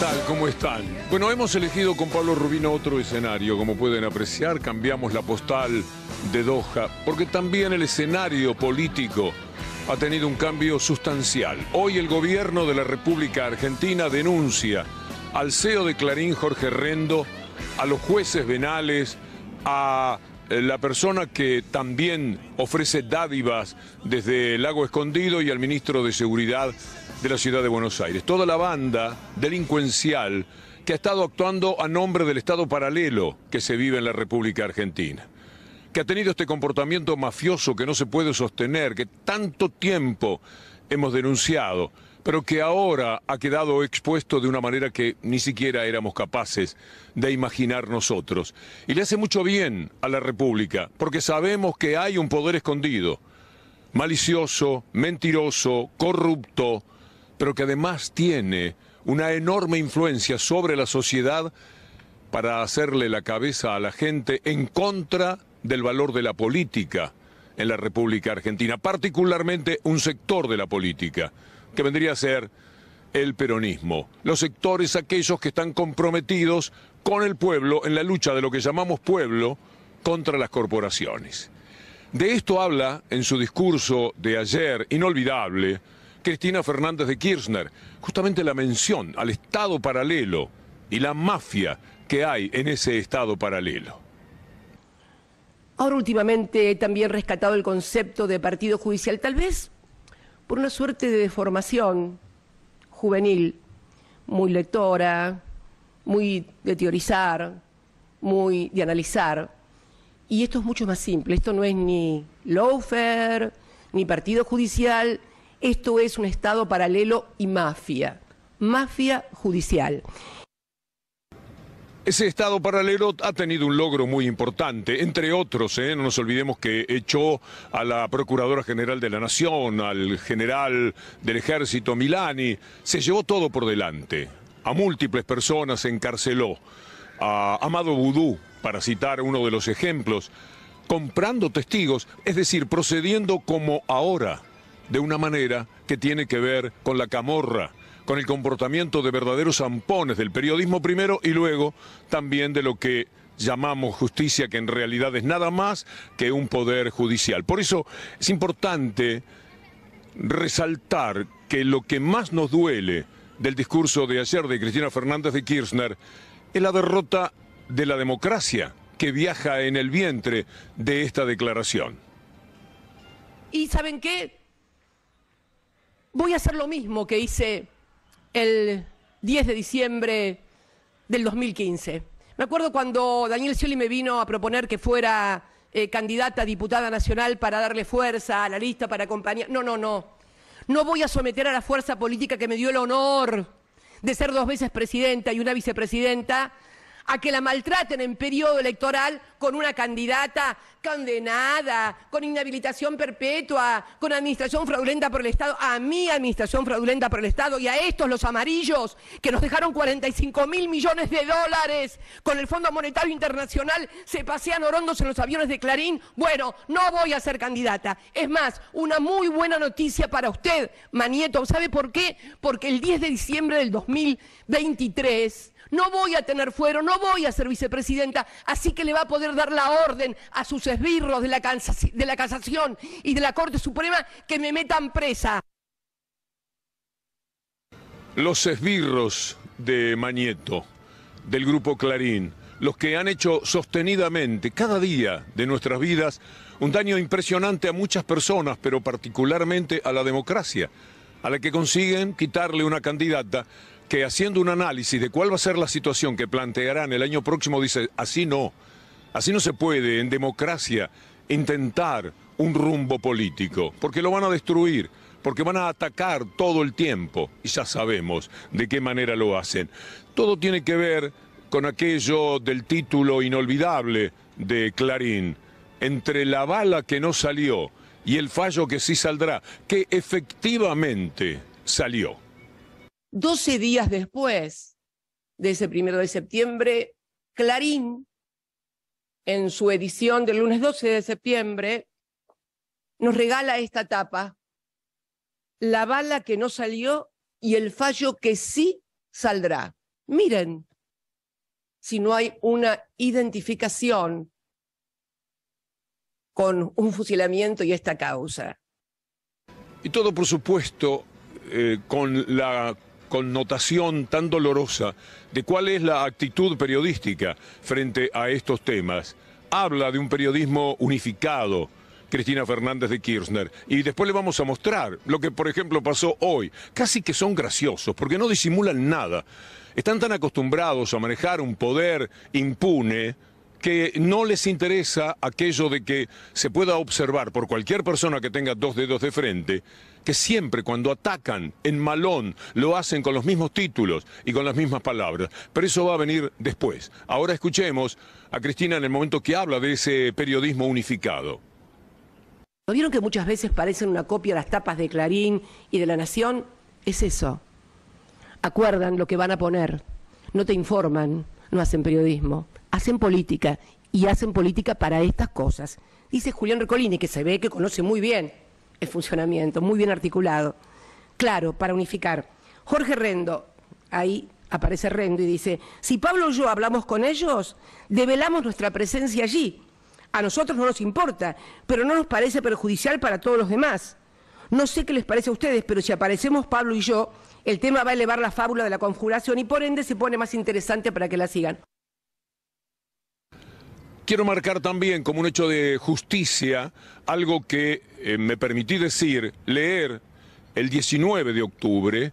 tal? ¿Cómo están? Bueno, hemos elegido con Pablo Rubino otro escenario. Como pueden apreciar, cambiamos la postal de Doha, porque también el escenario político ha tenido un cambio sustancial. Hoy el gobierno de la República Argentina denuncia al CEO de Clarín, Jorge Rendo, a los jueces venales, a la persona que también ofrece dádivas desde Lago Escondido y al ministro de Seguridad de la ciudad de Buenos Aires. Toda la banda delincuencial que ha estado actuando a nombre del Estado paralelo que se vive en la República Argentina, que ha tenido este comportamiento mafioso que no se puede sostener, que tanto tiempo hemos denunciado, pero que ahora ha quedado expuesto de una manera que ni siquiera éramos capaces de imaginar nosotros. Y le hace mucho bien a la República, porque sabemos que hay un poder escondido, malicioso, mentiroso, corrupto, pero que además tiene una enorme influencia sobre la sociedad para hacerle la cabeza a la gente en contra del valor de la política en la República Argentina, particularmente un sector de la política, que vendría a ser el peronismo, los sectores aquellos que están comprometidos con el pueblo en la lucha de lo que llamamos pueblo contra las corporaciones. De esto habla en su discurso de ayer, inolvidable, Cristina Fernández de Kirchner, justamente la mención al Estado paralelo y la mafia que hay en ese Estado paralelo. Ahora últimamente he también rescatado el concepto de partido judicial, tal vez por una suerte de deformación juvenil, muy lectora, muy de teorizar, muy de analizar. Y esto es mucho más simple, esto no es ni lawfare, ni partido judicial, esto es un Estado paralelo y mafia, mafia judicial. Ese Estado paralelo ha tenido un logro muy importante, entre otros, ¿eh? no nos olvidemos que echó a la Procuradora General de la Nación, al general del Ejército Milani, se llevó todo por delante, a múltiples personas encarceló, a Amado Vudú, para citar uno de los ejemplos, comprando testigos, es decir, procediendo como ahora de una manera que tiene que ver con la camorra, con el comportamiento de verdaderos zampones del periodismo primero y luego también de lo que llamamos justicia, que en realidad es nada más que un poder judicial. Por eso es importante resaltar que lo que más nos duele del discurso de ayer de Cristina Fernández de Kirchner es la derrota de la democracia que viaja en el vientre de esta declaración. ¿Y saben qué? voy a hacer lo mismo que hice el 10 de diciembre del 2015. Me acuerdo cuando Daniel Scioli me vino a proponer que fuera eh, candidata a diputada nacional para darle fuerza a la lista, para acompañar. No, no, no. No voy a someter a la fuerza política que me dio el honor de ser dos veces presidenta y una vicepresidenta a que la maltraten en periodo electoral con una candidata condenada, con inhabilitación perpetua, con administración fraudulenta por el Estado, a mi administración fraudulenta por el Estado y a estos los amarillos que nos dejaron 45 mil millones de dólares con el Fondo Monetario Internacional, se pasean orondos en los aviones de Clarín. Bueno, no voy a ser candidata. Es más, una muy buena noticia para usted, Manieto. ¿Sabe por qué? Porque el 10 de diciembre del 2023 no voy a tener fuero, no voy a ser vicepresidenta, así que le va a poder dar la orden a sus esbirros de la, casación y de la Corte Suprema que me metan presa. Los esbirros de Mañeto, del Grupo Clarín, los que han hecho sostenidamente cada día de nuestras vidas un daño impresionante a muchas personas, pero particularmente a la democracia, a la que consiguen quitarle una candidata que haciendo un análisis de cuál va a ser la situación que plantearán el año próximo, dice, así no, así no se puede en democracia intentar un rumbo político, porque lo van a destruir, porque van a atacar todo el tiempo, y ya sabemos de qué manera lo hacen. Todo tiene que ver con aquello del título inolvidable de Clarín, entre la bala que no salió y el fallo que sí saldrá, que efectivamente salió. 12 días después de ese primero de septiembre, Clarín, en su edición del lunes 12 de septiembre, nos regala esta tapa, la bala que no salió y el fallo que sí saldrá. miren si no hay una identificación con un fusilamiento y esta causa. Y todo, por supuesto, eh, con la connotación tan dolorosa de cuál es la actitud periodística frente a estos temas. Habla de un periodismo unificado, Cristina Fernández de Kirchner. Y después le vamos a mostrar lo que, por ejemplo, pasó hoy. Casi que son graciosos, porque no disimulan nada. Están tan acostumbrados a manejar un poder impune que no les interesa aquello de que se pueda observar por cualquier persona que tenga dos dedos de frente, que siempre cuando atacan en malón lo hacen con los mismos títulos y con las mismas palabras. Pero eso va a venir después. Ahora escuchemos a Cristina en el momento que habla de ese periodismo unificado. ¿No vieron que muchas veces parecen una copia de las tapas de Clarín y de La Nación? Es eso. Acuerdan lo que van a poner, no te informan, no hacen periodismo hacen política y hacen política para estas cosas. Dice Julián Recolini, que se ve que conoce muy bien el funcionamiento, muy bien articulado. Claro, para unificar. Jorge Rendo, ahí aparece Rendo y dice, si Pablo y yo hablamos con ellos, develamos nuestra presencia allí. A nosotros no nos importa, pero no nos parece perjudicial para todos los demás. No sé qué les parece a ustedes, pero si aparecemos Pablo y yo, el tema va a elevar la fábula de la conjuración y por ende se pone más interesante para que la sigan. Quiero marcar también como un hecho de justicia algo que eh, me permití decir, leer el 19 de octubre,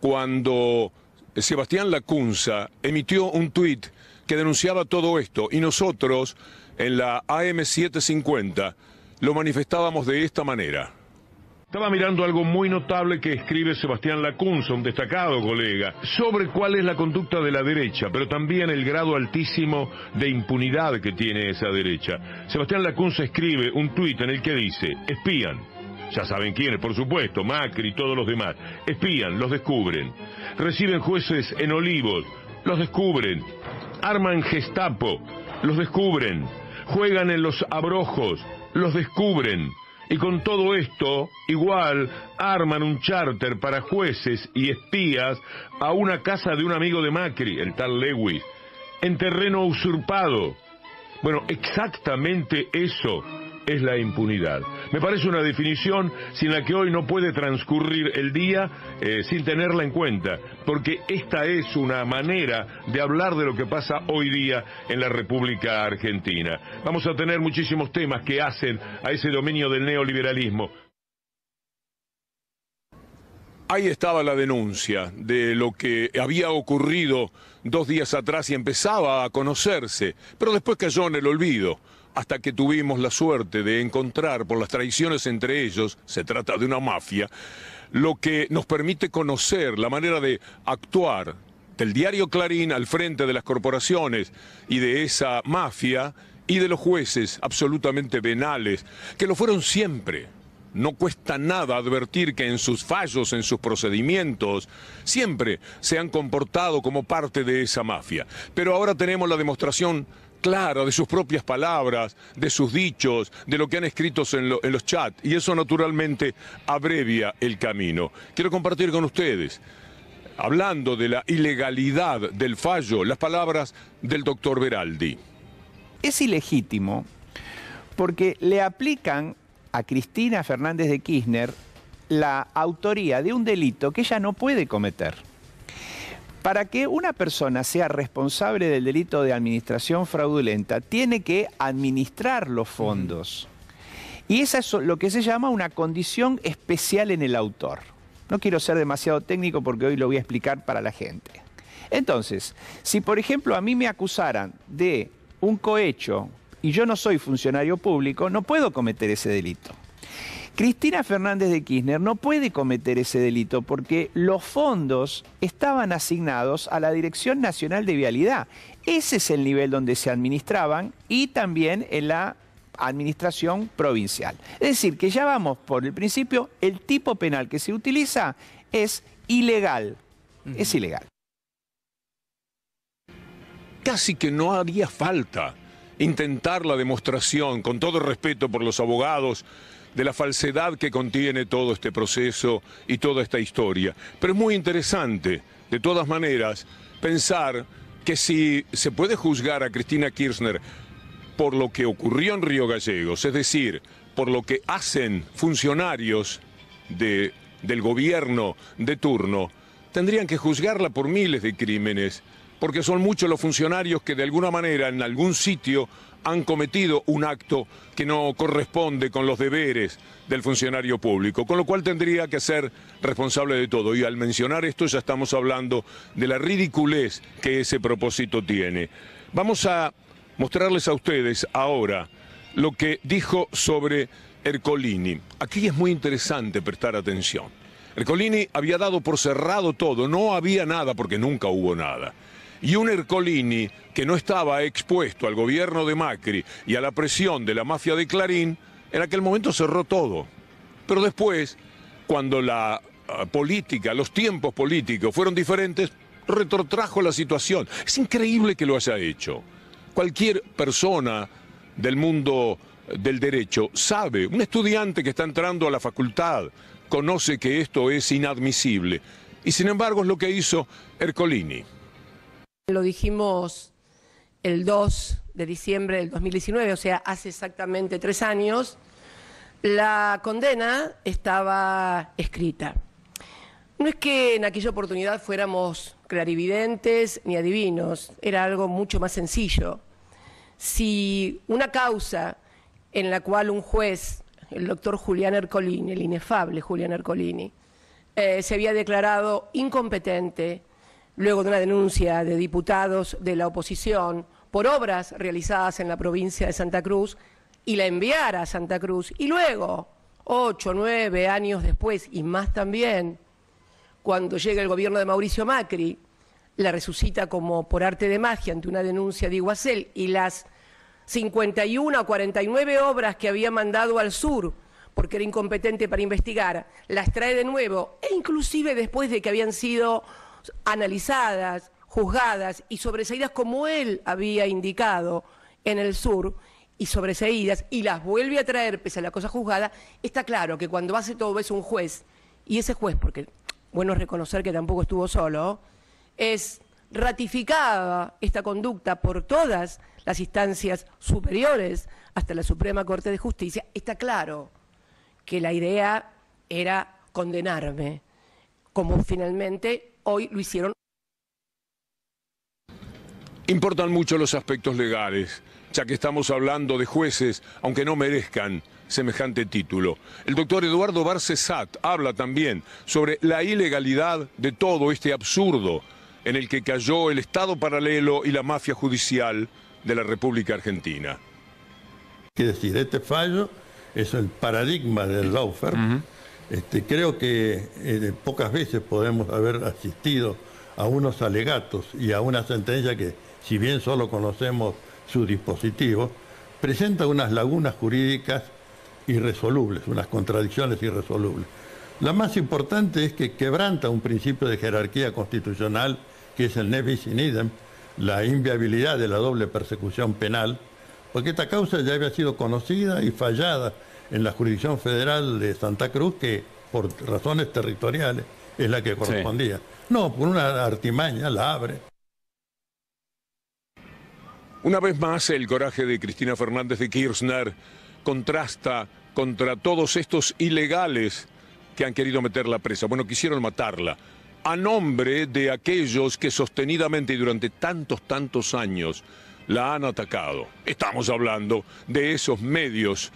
cuando Sebastián Lacunza emitió un tuit que denunciaba todo esto y nosotros en la AM750 lo manifestábamos de esta manera. Estaba mirando algo muy notable que escribe Sebastián Lacunza, un destacado colega, sobre cuál es la conducta de la derecha, pero también el grado altísimo de impunidad que tiene esa derecha. Sebastián Lacunza escribe un tuit en el que dice, espían, ya saben quiénes, por supuesto, Macri y todos los demás, espían, los descubren, reciben jueces en Olivos, los descubren, arman Gestapo, los descubren, juegan en los abrojos, los descubren, y con todo esto, igual, arman un charter para jueces y espías a una casa de un amigo de Macri, el tal Lewis, en terreno usurpado. Bueno, exactamente eso es la impunidad. Me parece una definición sin la que hoy no puede transcurrir el día eh, sin tenerla en cuenta, porque esta es una manera de hablar de lo que pasa hoy día en la República Argentina. Vamos a tener muchísimos temas que hacen a ese dominio del neoliberalismo. Ahí estaba la denuncia de lo que había ocurrido dos días atrás y empezaba a conocerse, pero después cayó en el olvido hasta que tuvimos la suerte de encontrar por las traiciones entre ellos, se trata de una mafia, lo que nos permite conocer la manera de actuar del diario Clarín al frente de las corporaciones y de esa mafia y de los jueces absolutamente venales, que lo fueron siempre. No cuesta nada advertir que en sus fallos, en sus procedimientos, siempre se han comportado como parte de esa mafia. Pero ahora tenemos la demostración clara de sus propias palabras, de sus dichos, de lo que han escrito en, los chats, y eso naturalmente abrevia el camino. Quiero compartir con ustedes, hablando de la ilegalidad del fallo, las palabras del doctor Beraldi. Es ilegítimo porque le aplican a Cristina Fernández de Kirchner la autoría de un delito que ella no puede cometer. Para que una persona sea responsable del delito de administración fraudulenta, tiene que administrar los fondos. Y esa es lo que se llama una condición especial en el autor. No quiero ser demasiado técnico porque hoy lo voy a explicar para la gente. Entonces, si por ejemplo a mí me acusaran de un cohecho y yo no soy funcionario público, no puedo cometer ese delito. Cristina Fernández de Kirchner no puede cometer ese delito porque los fondos estaban asignados a la Dirección Nacional de Vialidad. Ese es el nivel donde se administraban y también en la administración provincial. Es decir, que ya vamos por el principio, el tipo penal que se utiliza es ilegal. Es ilegal. Casi que no haría falta intentar la demostración, con todo respeto por los abogados, de la falsedad que contiene todo este proceso y toda esta historia. Pero es muy interesante de todas maneras, pensar que si se puede juzgar a Cristina Kirchner por lo que ocurrió en Río Gallegos, es decir, por lo que hacen funcionarios de, del gobierno de turno, tendrían que juzgarla por miles de crímenes, porque son muchos los funcionarios que de alguna manera en algún sitio han cometido un acto que no corresponde con los deberes del funcionario público, con lo cual tendría que ser responsable de todo. Y al mencionar esto ya estamos hablando de la ridiculez que ese propósito tiene. Vamos a mostrarles a ustedes ahora lo que dijo sobre Ercolini. Aquí es muy interesante prestar atención. Ercolini había dado por cerrado todo, no había nada porque nunca hubo nada. Y un Ercolini que no estaba expuesto al gobierno de Macri y a la presión de la mafia de Clarín, en aquel momento cerró todo. Pero después, cuando la ah, política, los tiempos políticos fueron diferentes, retrotrajo la situación. Es increíble que lo haya hecho. Cualquier persona del mundo del derecho sabe, un estudiante que está entrando a la facultad conoce que esto es inadmisible. Y sin embargo es lo que hizo Ercolini. Lo dijimos el 2 de diciembre del 2019, o sea, hace exactamente tres años, la condena estaba escrita. No es que en aquella oportunidad fuéramos clarividentes ni adivinos, era algo mucho más sencillo. Si una causa en la cual un juez, el doctor Julián Ercolini, el inefable Julián Ercolini, eh, se había declarado incompetente luego de una denuncia de diputados de la oposición por obras realizadas en la provincia de Santa Cruz y la enviara a Santa Cruz. Y luego, ocho, nueve años después y más también, cuando llega el gobierno de Mauricio Macri, la resucita como por arte de magia ante una denuncia de Iguacel y las 51 o 49 obras que había mandado al sur porque era incompetente para investigar, las trae de nuevo e inclusive después de que habían sido analizadas, juzgadas y sobreseídas como él había indicado en el sur y sobreseídas y las vuelve a traer pese a la cosa juzgada, está claro que cuando hace todo eso un juez, y ese juez, porque bueno es reconocer que tampoco estuvo solo, es ratificada esta conducta por todas las instancias superiores hasta la Suprema Corte de Justicia, está claro que la idea era condenarme, como finalmente hoy lo hicieron. Importan mucho los aspectos legales, ya que estamos hablando de jueces, aunque no merezcan semejante título. El doctor Eduardo Barcesat habla también sobre la ilegalidad de todo este absurdo en el que cayó el Estado paralelo y la mafia judicial de la República Argentina. Es decir, este fallo es el paradigma del lawfare. Este, creo que eh, pocas veces podemos haber asistido a unos alegatos y a una sentencia que, si bien solo conocemos su dispositivo, presenta unas lagunas jurídicas irresolubles, unas contradicciones irresolubles. La más importante es que quebranta un principio de jerarquía constitucional que es el nevis in idem, la inviabilidad de la doble persecución penal, porque esta causa ya había sido conocida y fallada en la jurisdicción federal de Santa Cruz, que por razones territoriales es la que correspondía. No, por una artimaña la abre. Una vez más, el coraje de Cristina Fernández de Kirchner contrasta contra todos estos ilegales que han querido meterla presa. Bueno, quisieron matarla a nombre de aquellos que sostenidamente y durante tantos, tantos años la han atacado. Estamos hablando de esos medios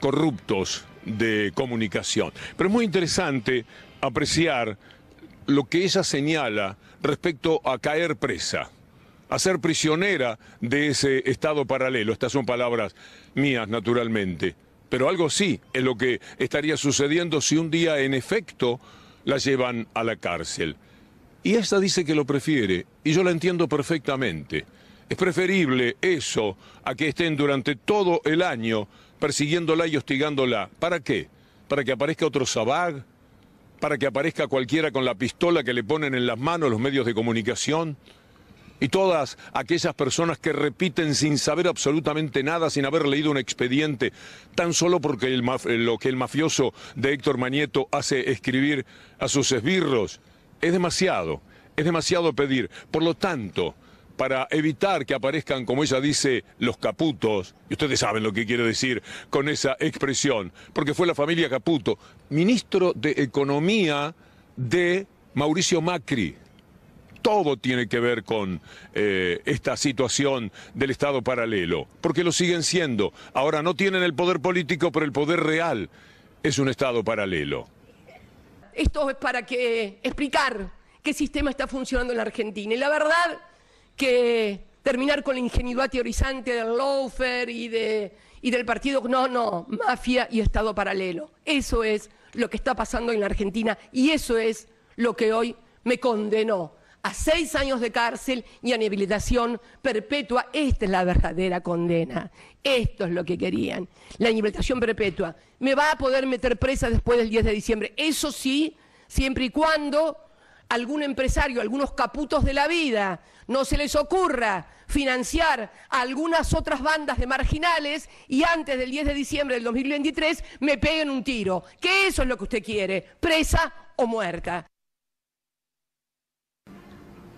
corruptos de comunicación. Pero es muy interesante apreciar lo que ella señala respecto a caer presa, a ser prisionera de ese estado paralelo. Estas son palabras mías, naturalmente. Pero algo sí es lo que estaría sucediendo si un día, en efecto, la llevan a la cárcel. Y esta dice que lo prefiere, y yo la entiendo perfectamente. Es preferible eso a que estén durante todo el año persiguiéndola y hostigándola. ¿Para qué? ¿Para que aparezca otro Sabag? ¿Para que aparezca cualquiera con la pistola que le ponen en las manos los medios de comunicación? Y todas aquellas personas que repiten sin saber absolutamente nada, sin haber leído un expediente, tan solo porque lo que el mafioso de Héctor Manieto hace escribir a sus esbirros, es demasiado. es demasiado pedir. Por lo tanto, para evitar que aparezcan, como ella dice, los caputos, y ustedes saben lo que quiere decir con esa expresión, porque fue la familia Caputo, ministro de Economía de Mauricio Macri. Todo tiene que ver con eh, esta situación del Estado paralelo, porque lo siguen siendo. Ahora no tienen el poder político, pero el poder real es un Estado paralelo. Esto es para que explicar qué sistema está funcionando en la Argentina. Y la verdad que terminar con la ingenuidad teorizante del lawfare y, de, y del partido, no, no, mafia y Estado paralelo. Eso es lo que está pasando en la Argentina y eso es lo que hoy me condenó a seis años de cárcel y a inhabilitación perpetua. Esta es la verdadera condena. Esto es lo que querían. La inhabilitación perpetua. Me va a poder meter presa después del 10 de diciembre. Eso sí, siempre y cuando algún empresario, algunos caputos de la vida, no se les ocurra financiar a algunas otras bandas de marginales y antes del 10 de diciembre del 2023 me peguen un tiro. Que eso es lo que usted quiere, presa o muerta.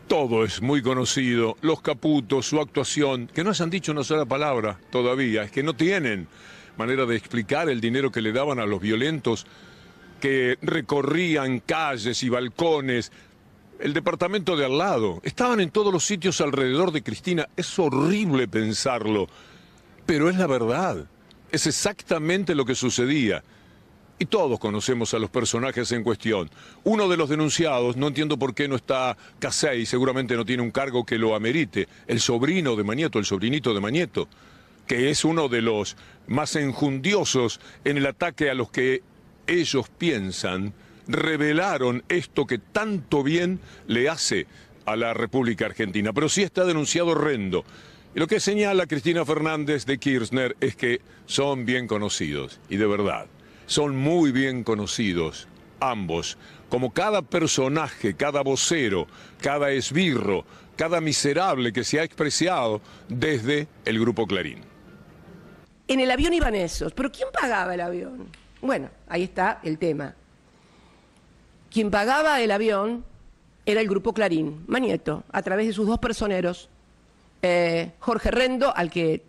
Todo es muy conocido, los caputos, su actuación, que no se han dicho una sola palabra todavía, es que no tienen manera de explicar el dinero que le daban a los violentos que recorrían calles y balcones, el departamento de al lado. Estaban en todos los sitios alrededor de Cristina. Es horrible pensarlo, pero es la verdad. Es exactamente lo que sucedía. Y todos conocemos a los personajes en cuestión. Uno de los denunciados, no entiendo por qué no está Casey, seguramente no tiene un cargo que lo amerite, el sobrino de Mañeto, el sobrinito de Mañeto, que es uno de los más enjundiosos en el ataque a los que ellos piensan revelaron esto que tanto bien le hace a la República Argentina. Pero sí está denunciado horrendo. Y lo que señala Cristina Fernández de Kirchner es que son bien conocidos, y de verdad, son muy bien conocidos ambos, como cada personaje, cada vocero, cada esbirro, cada miserable que se ha expresado desde el Grupo Clarín. En el avión iban esos, pero ¿quién pagaba el avión? Bueno, ahí está el tema. Quien pagaba el avión era el grupo Clarín, Manieto, a través de sus dos personeros, eh, Jorge Rendo, al que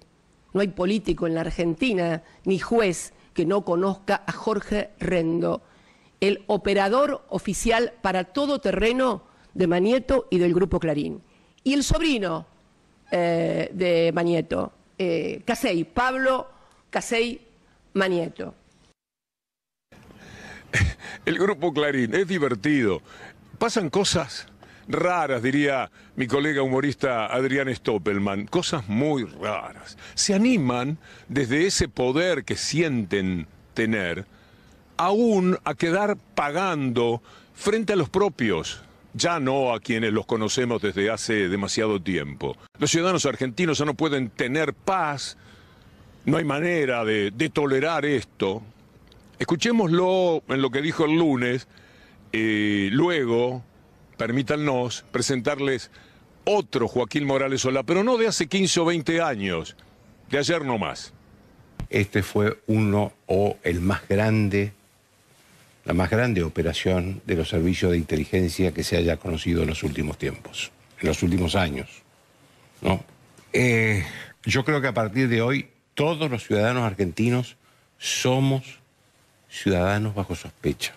no hay político en la Argentina ni juez que no conozca a Jorge Rendo, el operador oficial para todo terreno de Manieto y del grupo Clarín. Y el sobrino eh, de Manieto, eh, Casey, Pablo Casey Manieto. el grupo Clarín, es divertido. Pasan cosas raras, diría mi colega humorista Adrián Stoppelman, cosas muy raras. Se animan desde ese poder que sienten tener, aún a quedar pagando frente a los propios, ya no a quienes los conocemos desde hace demasiado tiempo. Los ciudadanos argentinos ya no pueden tener paz, no hay manera de, de tolerar esto, Escuchémoslo en lo que dijo el lunes, y luego, permítanos presentarles otro Joaquín Morales Solá, pero no de hace 15 o 20 años, de ayer no más. Este fue uno o el más grande, la más grande operación de los servicios de inteligencia que se haya conocido en los últimos tiempos, en los últimos años. ¿no? Eh, yo creo que a partir de hoy todos los ciudadanos argentinos somos ciudadanos bajo sospecha.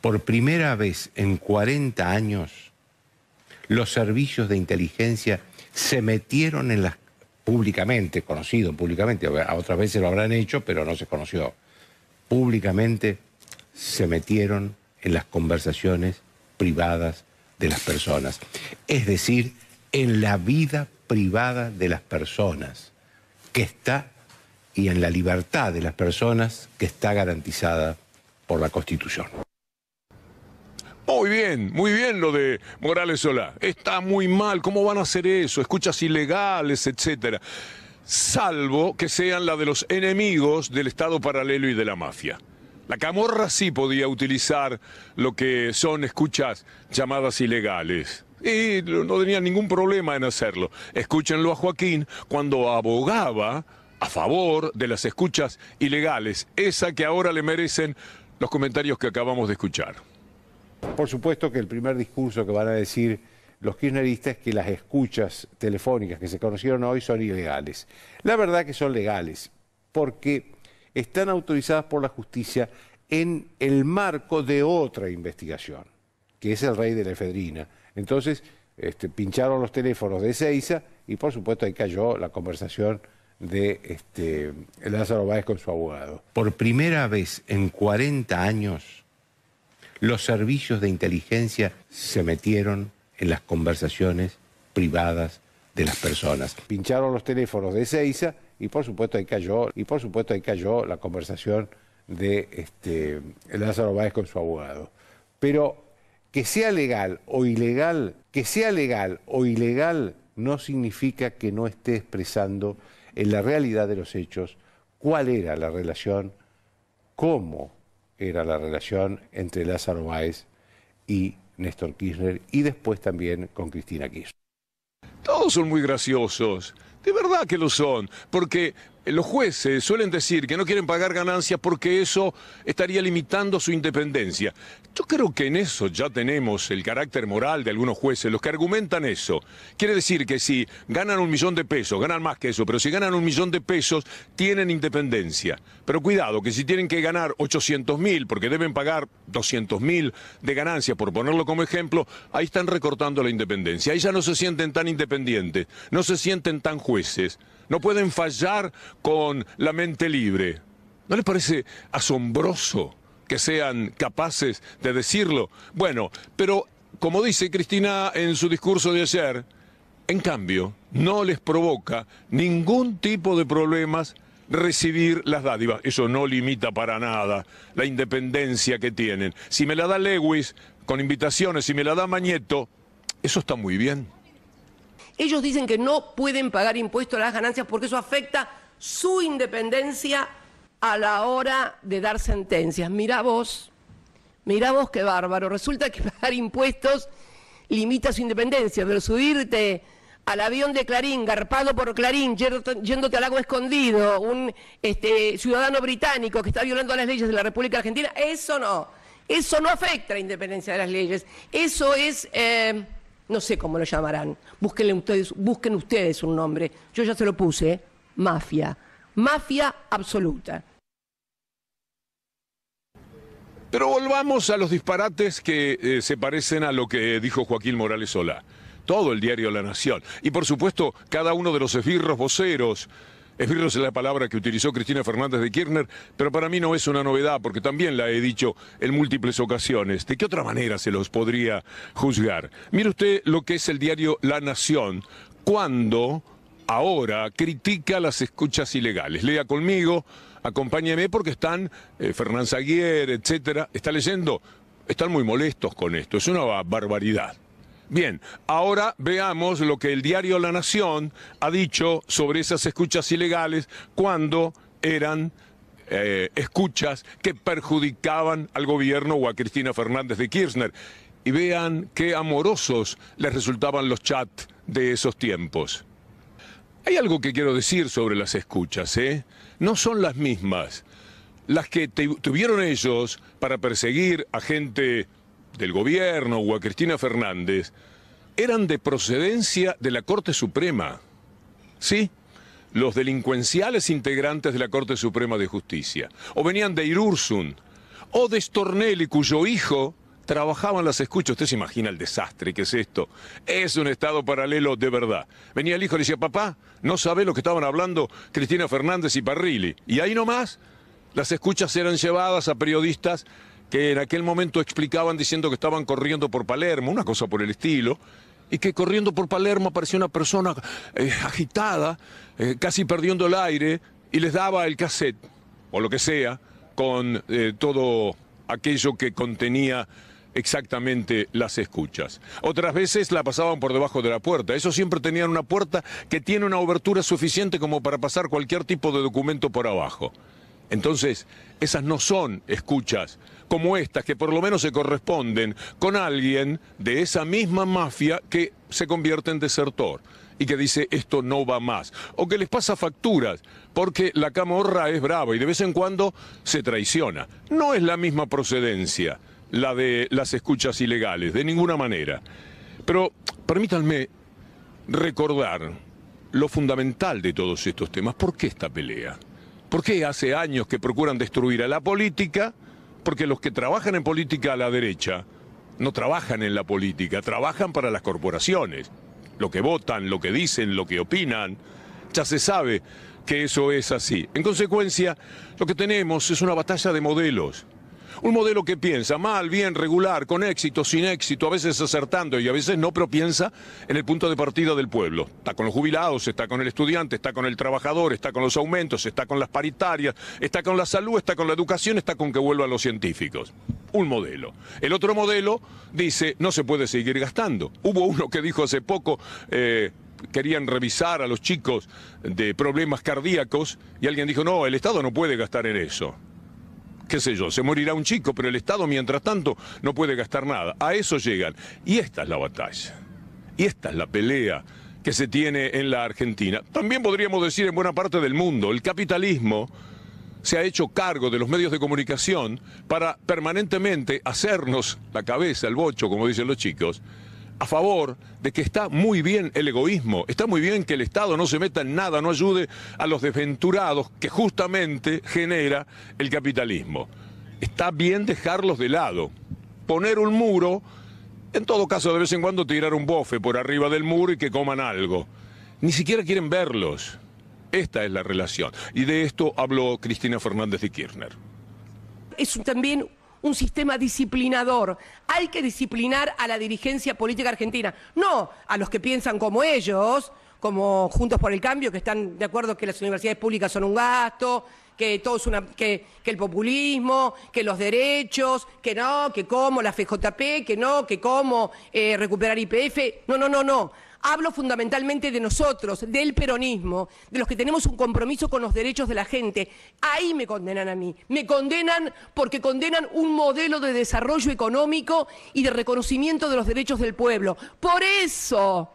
Por primera vez en 40 años, los servicios de inteligencia se metieron en las públicamente, conocido públicamente, a otras veces lo habrán hecho, pero no se conoció. Públicamente se metieron en las conversaciones privadas de las personas, es decir, en la vida privada de las personas, que está y en la libertad de las personas que está garantizada por la Constitución. Muy bien, muy bien lo de Morales Solá. Está muy mal, ¿cómo van a hacer eso? Escuchas ilegales, etcétera. Salvo que sean la de los enemigos del Estado paralelo y de la mafia. La camorra sí podía utilizar lo que son escuchas llamadas ilegales. Y no tenía ningún problema en hacerlo. Escúchenlo a Joaquín cuando abogaba a favor de las escuchas ilegales, esa que ahora le merecen los comentarios que acabamos de escuchar. Por supuesto que el primer discurso que van a decir los kirchneristas es que las escuchas telefónicas que se conocieron hoy son ilegales. La verdad que son legales, porque están autorizadas por la justicia en el marco de otra investigación, que es el rey de la efedrina. Entonces, este, pincharon los teléfonos de Seiza y por supuesto ahí cayó la conversación de este, Lázaro Báez con su abogado. Por primera vez en 40 años, los servicios de inteligencia se metieron en las conversaciones privadas de las personas. Pincharon los teléfonos de Seiza y por supuesto ahí cayó, y por supuesto ahí cayó la conversación de este, Lázaro Báez con su abogado. Pero que sea legal o ilegal, que sea legal o ilegal no significa que no esté expresando en la realidad de los hechos cuál era la relación, cómo era la relación entre Lázaro Báez y Néstor Kirchner y después también con Cristina Kirchner. Todos son muy graciosos. De verdad que lo son, porque los jueces suelen decir que no quieren pagar ganancias porque eso estaría limitando su independencia. Yo creo que en eso ya tenemos el carácter moral de algunos jueces, los que argumentan eso. Quiere decir que si ganan un millón de pesos, ganan más que eso, pero si ganan un millón de pesos, tienen independencia. Pero cuidado, que si tienen que ganar 800 mil, porque deben pagar 200 mil de ganancias, por ponerlo como ejemplo, ahí están recortando la independencia. Ahí ya no se sienten tan independientes, no se sienten tan jueces no pueden fallar con la mente libre. ¿No les parece asombroso que sean capaces de decirlo? Bueno, pero como dice Cristina en su discurso de ayer, en cambio, no les provoca ningún tipo de problemas recibir las dádivas. Eso no limita para nada la independencia que tienen. Si me la da Lewis con invitaciones, si me la da Mañeto, eso está muy bien. Ellos dicen que no pueden pagar impuestos a las ganancias porque eso afecta su independencia a la hora de dar sentencias. Mira vos, mira vos qué bárbaro. Resulta que pagar impuestos limita su independencia, pero subirte al avión de Clarín, garpado por Clarín, yéndote al lago escondido, un este, ciudadano británico que está violando las leyes de la República Argentina, eso no. Eso no afecta la independencia de las leyes. Eso es... Eh, no sé cómo lo llamarán, ustedes, busquen ustedes un nombre, yo ya se lo puse, mafia, mafia absoluta. Pero volvamos a los disparates que eh, se parecen a lo que dijo Joaquín Morales Solá. Todo el diario La Nación. Y por supuesto, cada uno de los esbirros voceros Esbirros es la palabra que utilizó Cristina Fernández de Kirchner, pero para mí no es una novedad porque también la he dicho en múltiples ocasiones. ¿De qué otra manera se los podría juzgar? Mire usted lo que es el diario La Nación cuando ahora critica las escuchas ilegales. Lea conmigo, acompáñeme porque están eh, Fernán Zaguier, etcétera. ¿Está leyendo? Están muy molestos con esto. Es una barbaridad. Bien, ahora veamos lo que el diario La Nación ha dicho sobre esas escuchas ilegales cuando eran eh, escuchas que perjudicaban al gobierno o a Cristina Fernández de Kirchner. Y vean qué amorosos les resultaban los chats de esos tiempos. Hay algo que quiero decir sobre las escuchas, ¿eh? No son las mismas. Las que tuvieron ellos para perseguir a gente del gobierno o a Cristina Fernández eran de procedencia de la Corte Suprema. ¿Sí? Los delincuenciales integrantes de la Corte Suprema de Justicia. O venían de Irursun. O de Stornelli, cuyo hijo trabajaba en las escuchas. Usted se imagina el desastre que es esto. Es un estado paralelo de verdad. Venía el hijo y le decía, papá, no sabe lo que estaban hablando Cristina Fernández y Parrilli. Y ahí nomás las escuchas eran llevadas a periodistas que en aquel momento explicaban diciendo que estaban corriendo por Palermo, una cosa por el estilo, y que corriendo por Palermo aparecía una persona eh, agitada, eh, casi perdiendo el aire, y les daba el cassette, o lo que sea, con eh, todo aquello que contenía exactamente las escuchas. Otras veces la pasaban por debajo de la puerta. Eso siempre tenían una puerta que tiene una obertura suficiente como para pasar cualquier tipo de documento por abajo. Entonces, esas no son escuchas como estas, que por lo menos se corresponden con alguien de esa misma mafia que se convierte en desertor y que dice esto no va más, o que les pasa facturas, porque la camorra es brava y de vez en cuando se traiciona. No es la misma procedencia, la de las escuchas ilegales, de ninguna manera. Pero permítanme recordar lo fundamental de todos estos temas. ¿Por qué esta pelea? ¿Por qué hace años que procuran destruir a la política? Porque los que trabajan en política a la derecha no trabajan en la política, trabajan para las corporaciones. Lo que votan, lo que dicen, lo que opinan. Ya se sabe que eso es así. En consecuencia, lo que tenemos es una batalla de modelos. Un modelo que piensa mal, bien, regular, con éxito, sin éxito, a veces acertando y a veces no, pero piensa en el punto de partida del pueblo. Está con los jubilados, está con el estudiante, está con el trabajador, está con los aumentos, está con las paritarias, está con la salud, está con la educación, está con que vuelvan los científicos. Un modelo. El otro modelo dice, no se puede seguir gastando. Hubo uno que dijo hace poco, eh, querían revisar a los chicos de problemas cardíacos y alguien dijo, no, el Estado no puede gastar en eso qué sé yo, se morirá un chico, pero el Estado, mientras tanto, no puede gastar nada. A eso llegan. Y esta es la batalla. Y esta es la pelea que se tiene en la Argentina. También podríamos decir en buena parte del mundo, el capitalismo se ha hecho cargo de los medios de comunicación para permanentemente hacernos la cabeza, el bocho, como dicen los chicos, a favor de que está muy bien el egoísmo, está muy bien que el Estado no se meta en nada, no ayude a los desventurados que justamente genera el capitalismo. Está bien dejarlos de lado, poner un muro, en todo caso de vez en cuando tirar un bofe por arriba del muro y que coman algo. Ni siquiera quieren verlos. Esta es la relación. Y de esto habló Cristina Fernández de Kirchner. Es también un sistema disciplinador. Hay que disciplinar a la dirigencia política argentina, no a los que piensan como ellos, como Juntos por el Cambio, que están de acuerdo que las universidades públicas son un gasto, que todo es una, que, el populismo, que los derechos, que no, que como la FJP, que no, que como eh, recuperar IPF. No, no, no, no. Hablo fundamentalmente de nosotros, del peronismo, de los que tenemos un compromiso con los derechos de la gente. Ahí me condenan a mí. Me condenan porque condenan un modelo de desarrollo económico y de reconocimiento de los derechos del pueblo. Por eso,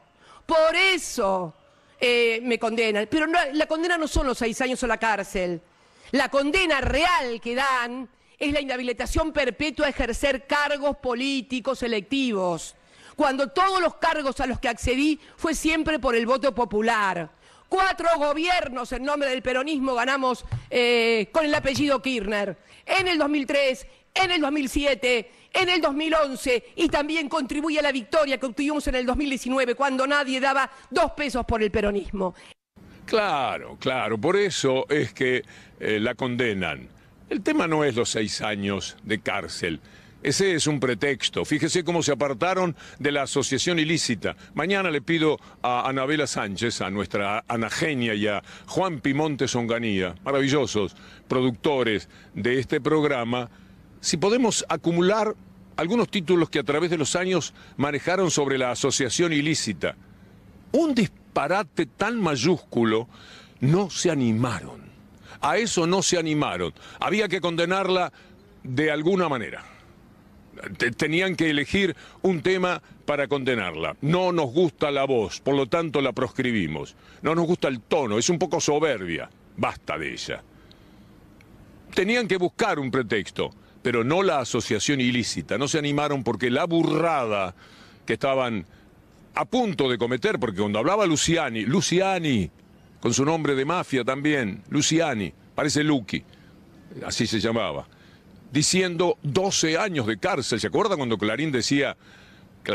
por eso eh, me condenan. Pero la condena no son los seis años o la cárcel. La condena real que dan es la inhabilitación perpetua a ejercer cargos políticos electivos cuando todos los cargos a los que accedí fue siempre por el voto popular. Cuatro gobiernos en nombre del peronismo ganamos eh, con el apellido Kirchner. En el 2003, en el 2007, en el 2011 y también contribuye a la victoria que obtuvimos en el 2019 cuando nadie daba dos pesos por el peronismo. Claro, claro, por eso es que eh, la condenan. El tema no es los seis años de cárcel. Ese es un pretexto. Fíjese cómo se apartaron de la asociación ilícita. Mañana le pido a Anabela Sánchez, a nuestra Anagenia y a Juan Pimonte Songanía, maravillosos productores de este programa, si podemos acumular algunos títulos que a través de los años manejaron sobre la asociación ilícita. Un disparate tan mayúsculo no se animaron. A eso no se animaron. Había que condenarla de alguna manera tenían que elegir un tema para condenarla. No nos gusta la voz, por lo tanto la proscribimos. No nos gusta el tono, es un poco soberbia. Basta de ella. Tenían que buscar un pretexto, pero no la asociación ilícita. No se animaron porque la burrada que estaban a punto de cometer, porque cuando hablaba Luciani, Luciani, con su nombre de mafia también, Luciani, parece Lucky, así se llamaba diciendo 12 años de cárcel. ¿Se acuerdan cuando Clarín decía,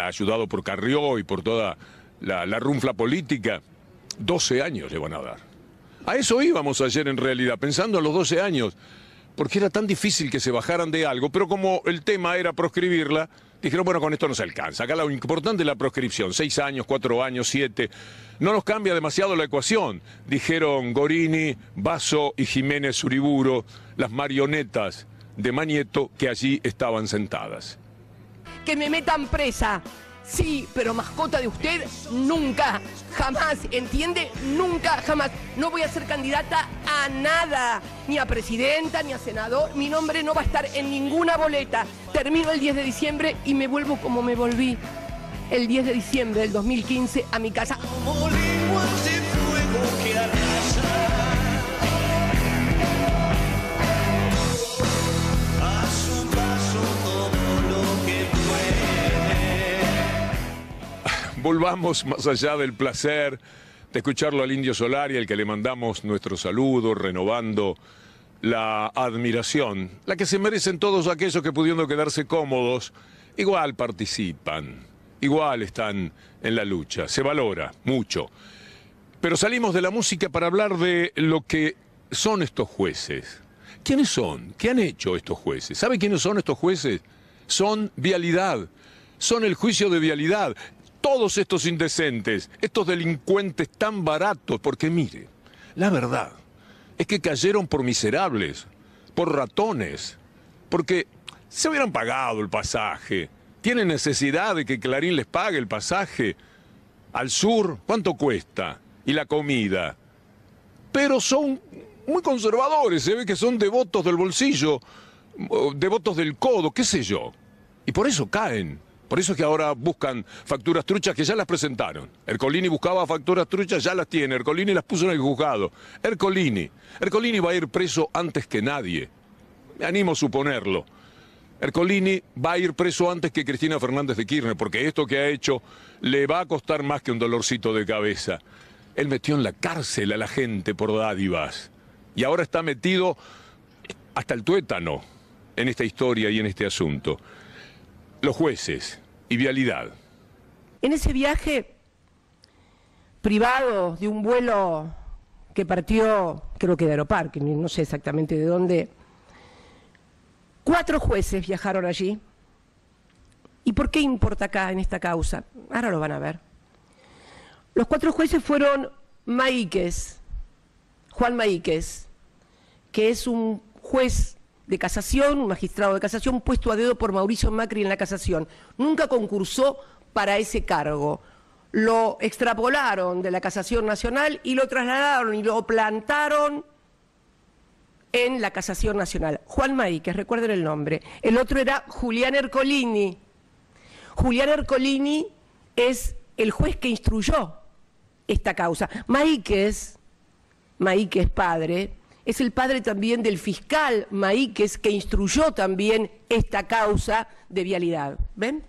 ayudado por Carrió y por toda la, la runfla política? 12 años le van a dar. A eso íbamos ayer en realidad, pensando en los 12 años, porque era tan difícil que se bajaran de algo, pero como el tema era proscribirla, dijeron, bueno, con esto no se alcanza. Acá lo importante es la proscripción, 6 años, 4 años, 7. No nos cambia demasiado la ecuación, dijeron Gorini, Basso y Jiménez Uriburo, las marionetas de Manieto que allí estaban sentadas. Que me metan presa. Sí, pero mascota de usted nunca, jamás, ¿entiende? Nunca, jamás. No voy a ser candidata a nada, ni a presidenta, ni a senador. Mi nombre no va a estar en ninguna boleta. Termino el 10 de diciembre y me vuelvo como me volví el 10 de diciembre del 2015 a mi casa. Volvamos más allá del placer de escucharlo al Indio Solar y al que le mandamos nuestro saludo, renovando la admiración, la que se merecen todos aquellos que pudiendo quedarse cómodos, igual participan, igual están en la lucha, se valora mucho. Pero salimos de la música para hablar de lo que son estos jueces. ¿Quiénes son? ¿Qué han hecho estos jueces? ¿Sabe quiénes son estos jueces? Son vialidad, son el juicio de vialidad. Todos estos indecentes, estos delincuentes tan baratos, porque mire, la verdad es que cayeron por miserables, por ratones, porque se hubieran pagado el pasaje, tienen necesidad de que Clarín les pague el pasaje al sur, ¿cuánto cuesta? Y la comida. Pero son muy conservadores, se ve que son devotos del bolsillo, devotos del codo, qué sé yo. Y por eso caen. Por eso es que ahora buscan facturas truchas que ya las presentaron. Ercolini buscaba facturas truchas, ya las tiene. Ercolini las puso en el juzgado. Ercolini. Ercolini va a ir preso antes que nadie. Me animo a suponerlo. Ercolini va a ir preso antes que Cristina Fernández de Kirchner, porque esto que ha hecho le va a costar más que un dolorcito de cabeza. Él metió en la cárcel a la gente por dádivas. Y ahora está metido hasta el tuétano en esta historia y en este asunto. Los jueces y vialidad. En ese viaje privado de un vuelo que partió, creo que de Aeroparque, no sé exactamente de dónde, cuatro jueces viajaron allí. ¿Y por qué importa acá en esta causa? Ahora lo van a ver. Los cuatro jueces fueron Maíquez, Juan Maíquez, que es un juez de casación, un magistrado de casación puesto a dedo por Mauricio Macri en la casación. Nunca concursó para ese cargo. Lo extrapolaron de la casación nacional y lo trasladaron y lo plantaron en la casación nacional. Juan Maíquez, recuerden el nombre. El otro era Julián Ercolini. Julián Ercolini es el juez que instruyó esta causa. Maíquez, Maíquez padre, es el padre también del fiscal Maíquez que instruyó también esta causa de vialidad. ¿Ven?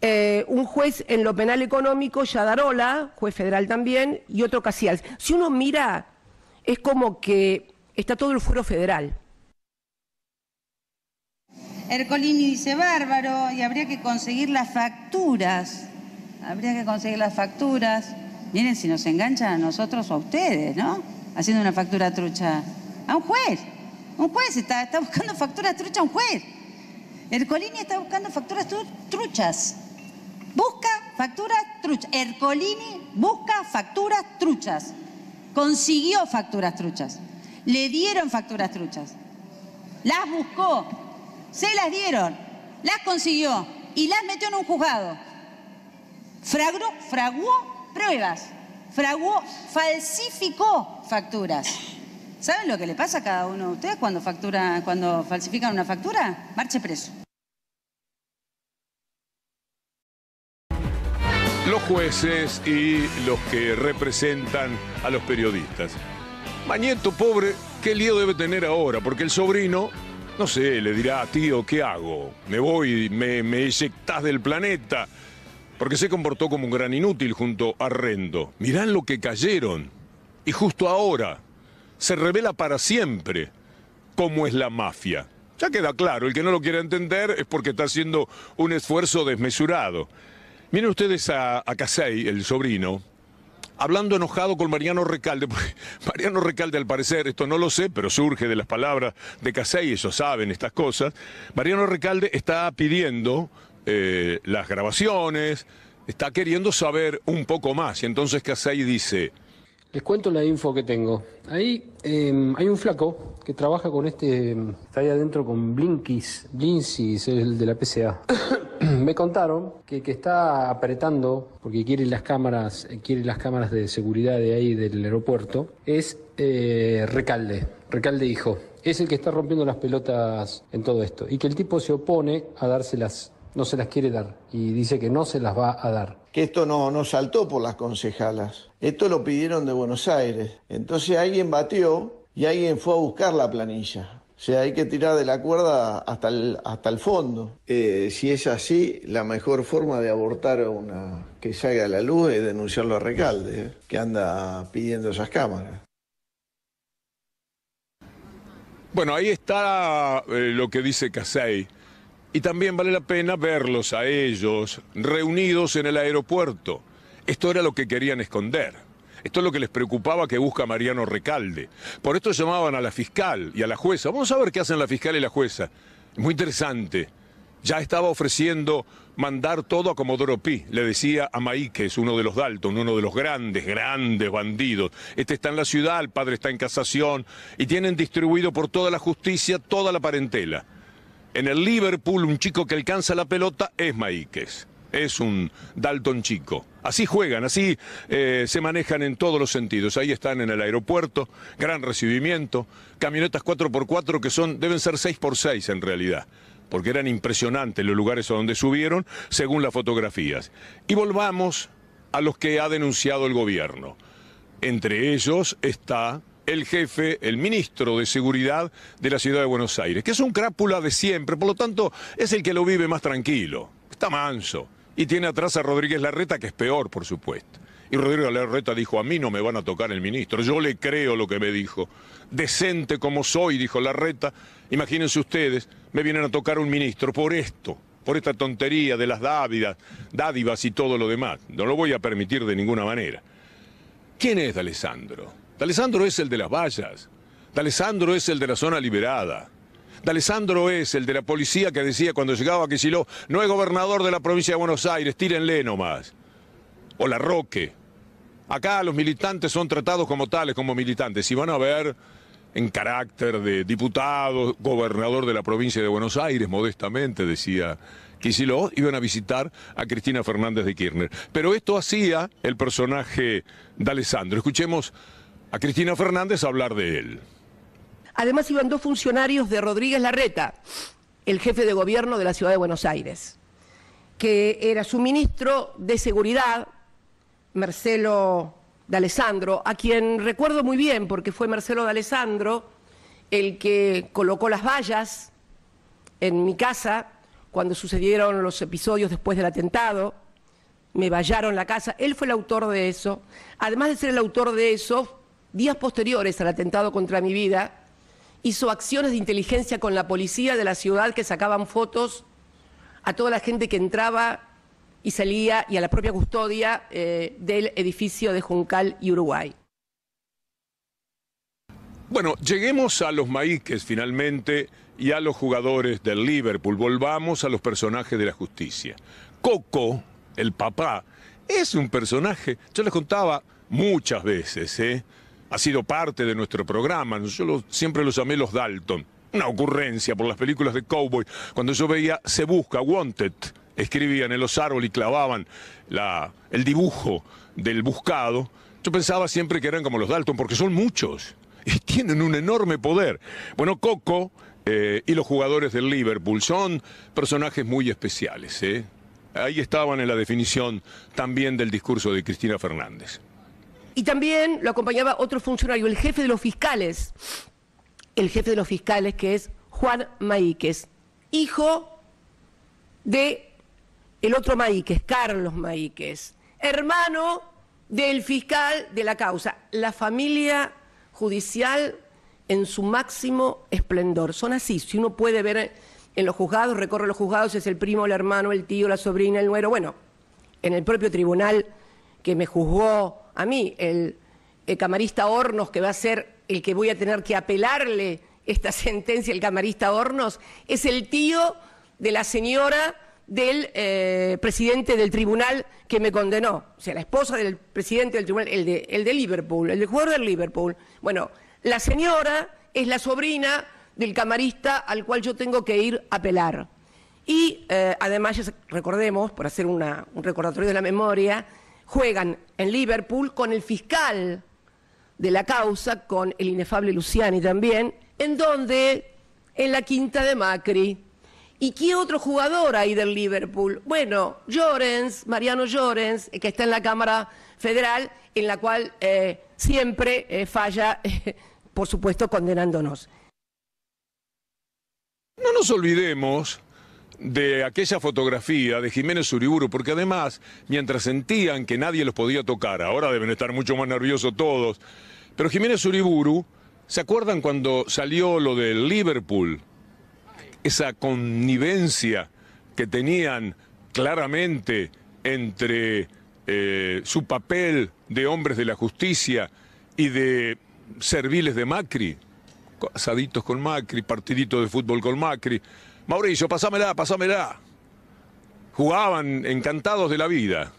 Eh, un juez en lo penal económico, Yadarola, juez federal también, y otro Casial. Si uno mira, es como que está todo el fuero federal. Ercolini dice bárbaro y habría que conseguir las facturas. Habría que conseguir las facturas. Miren si nos enganchan a nosotros o a ustedes, ¿no? Haciendo una factura trucha? A un juez. Un juez está, está buscando facturas truchas a un juez. Ercolini está buscando facturas truchas. Busca facturas truchas. Ercolini busca facturas truchas. Consiguió facturas truchas. Le dieron facturas truchas. Las buscó. Se las dieron. Las consiguió. Y las metió en un juzgado. Fragró, fraguó pruebas fraguó, falsificó facturas. ¿Saben lo que le pasa a cada uno de ustedes cuando, factura, cuando falsifican una factura? Marche preso. Los jueces y los que representan a los periodistas. Mañeto, pobre, qué lío debe tener ahora, porque el sobrino, no sé, le dirá, tío, ¿qué hago? Me voy, me, me eyectás del planeta porque se comportó como un gran inútil junto a Rendo. Mirán lo que cayeron. Y justo ahora se revela para siempre cómo es la mafia. Ya queda claro, el que no lo quiere entender es porque está haciendo un esfuerzo desmesurado. Miren ustedes a, a Casey, el sobrino, hablando enojado con Mariano Recalde, Mariano Recalde al parecer, esto no lo sé, pero surge de las palabras de Casey, ellos saben estas cosas, Mariano Recalde está pidiendo eh, las grabaciones, está queriendo saber un poco más. Y entonces Casey dice... Les cuento la info que tengo. Ahí em, hay un flaco que trabaja con este, está ahí adentro con Blinkis, Blincis, el de la PCA. Me contaron que, que está apretando, porque quiere las cámaras, quiere las cámaras de seguridad de ahí del aeropuerto, es eh, Recalde, Recalde hijo. Es el que está rompiendo las pelotas en todo esto. Y que el tipo se opone a dárselas no se las quiere dar y dice que no se las va a dar. Que esto no, no saltó por las concejalas, esto lo pidieron de Buenos Aires. Entonces alguien batió y alguien fue a buscar la planilla. O sea, hay que tirar de la cuerda hasta el, hasta el fondo. Eh, si es así, la mejor forma de abortar una que salga a la luz es denunciarlo a Recalde, ¿eh? que anda pidiendo esas cámaras. Bueno, ahí está eh, lo que dice Casey. Y también vale la pena verlos a ellos reunidos en el aeropuerto. Esto era lo que querían esconder. Esto es lo que les preocupaba que busca Mariano Recalde. Por esto llamaban a la fiscal y a la jueza. Vamos a ver qué hacen la fiscal y la jueza. Muy interesante. Ya estaba ofreciendo mandar todo a Comodoro Pi, le decía a es uno de los Dalton, uno de los grandes, grandes bandidos. Este está en la ciudad, el padre está en casación y tienen distribuido por toda la justicia toda la parentela. En el Liverpool, un chico que alcanza la pelota es Maíquez es un Dalton chico. Así juegan, así eh, se manejan en todos los sentidos. Ahí están en el aeropuerto, gran recibimiento, camionetas 4x4 que son, deben ser 6x6 en realidad, porque eran impresionantes los lugares a donde subieron, según las fotografías. Y volvamos a los que ha denunciado el gobierno. Entre ellos está el jefe, el ministro de Seguridad de la ciudad de Buenos Aires, que es un crápula de siempre, por lo tanto es el que lo vive más tranquilo. Está manso y tiene atrás a Rodríguez Larreta, que es peor, por supuesto. Y Rodríguez Larreta dijo, a mí no me van a tocar el ministro, yo le creo lo que me dijo. Decente como soy, dijo Larreta, imagínense ustedes, me vienen a tocar un ministro por esto, por esta tontería de las dádivas, dádivas y todo lo demás. No lo voy a permitir de ninguna manera. ¿Quién es D'Alessandro? D'Alessandro es el de las vallas. D'Alessandro es el de la zona liberada. D'Alessandro es el de la policía que decía cuando llegaba a Quisiló, no es gobernador de la provincia de Buenos Aires, tírenle nomás. O la Roque. Acá los militantes son tratados como tales, como militantes. Y van a ver en carácter de diputado, gobernador de la provincia de Buenos Aires, modestamente, decía Quisiló, iban a visitar a Cristina Fernández de Kirchner. Pero esto hacía el personaje de Alessandro. Escuchemos a Cristina Fernández hablar de él. Además iban dos funcionarios de Rodríguez Larreta, el jefe de gobierno de la ciudad de Buenos Aires, que era su ministro de Seguridad, Marcelo D'Alessandro, a quien recuerdo muy bien porque fue Marcelo D'Alessandro el que colocó las vallas en mi casa cuando sucedieron los episodios después del atentado, me vallaron la casa, él fue el autor de eso. Además de ser el autor de eso, días posteriores al atentado contra mi vida, hizo acciones de inteligencia con la policía de la ciudad que sacaban fotos a toda la gente que entraba y salía y a la propia custodia eh, del edificio de Juncal y Uruguay. Bueno, lleguemos a los maíques finalmente y a los jugadores del Liverpool. Volvamos a los personajes de la justicia. Coco, el papá, es un personaje, yo les contaba muchas veces, ¿eh? Ha sido parte de nuestro programa. Yo siempre lo llamé los Dalton. Una ocurrencia por las películas de Cowboy. Cuando yo veía Se Busca, Wanted, escribían en los árboles y clavaban la, el dibujo del buscado, yo pensaba siempre que eran como los Dalton, porque son muchos y tienen un enorme poder. Bueno, Coco eh, y los jugadores del Liverpool son personajes muy especiales. ¿eh? Ahí estaban en la definición también del discurso de Cristina Fernández. Y también lo acompañaba otro funcionario, el jefe de los fiscales, el jefe de los fiscales que es Juan Maíquez, hijo de el otro Maíquez, Carlos Maíquez, hermano del fiscal de la causa. La familia judicial en su máximo esplendor. Son así, si uno puede ver en los juzgados, recorre los juzgados, es el primo, el hermano, el tío, la sobrina, el nuero. Bueno, en el propio tribunal que me juzgó a mí, el, camarista Hornos, que va a ser el que voy a tener que apelarle esta sentencia, el camarista Hornos, es el tío de la señora del eh, presidente del tribunal que me condenó, o sea, la esposa del presidente del tribunal, el de, Liverpool, el de jugador del Liverpool. Bueno, la señora es la sobrina del camarista al cual yo tengo que ir a apelar. Y eh, además, recordemos, por hacer un recordatorio de la memoria, juegan en Liverpool con el fiscal de la causa, con el inefable Luciani también, en donde, en la quinta de Macri. ¿Y qué otro jugador hay del Liverpool? Bueno, Llorens, Mariano Llorens, que está en la Cámara Federal, en la cual eh, siempre eh, falla, por supuesto, condenándonos. No nos olvidemos de aquella fotografía de Jiménez Uriburu, porque además, mientras sentían que nadie los podía tocar, ahora deben estar mucho más nerviosos todos, pero Jiménez Uriburu, ¿se acuerdan cuando salió lo del Liverpool? Esa connivencia que tenían claramente entre eh, su papel de hombres de la justicia y de serviles de Macri, asaditos con Macri, partiditos de fútbol con Macri. Mauricio, pasámela, pasámela. Jugaban encantados de la vida.